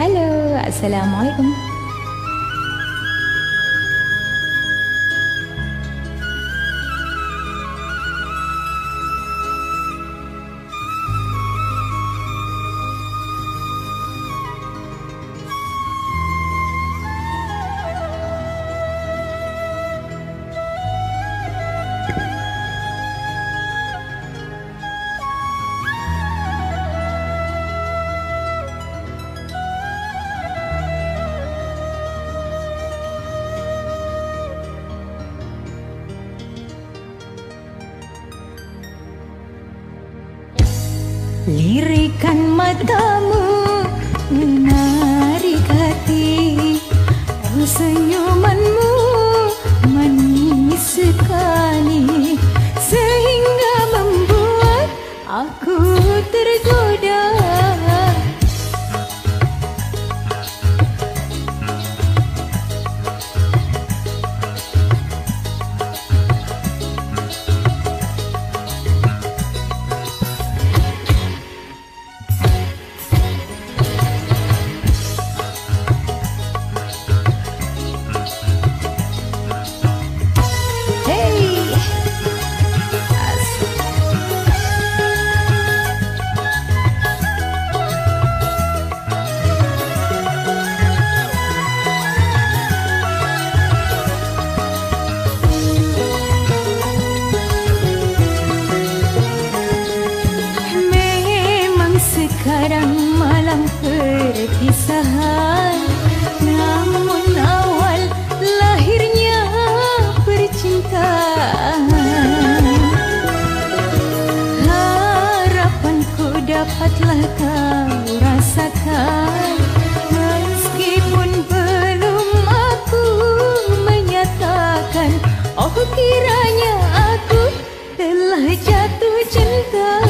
هلو السلام عليكم Lirikan matamu menarik hati. Senyumanmu dapatlah kau rasakan. Meskipun belum aku menyatakan Oh kiranya aku telah jatuh cinta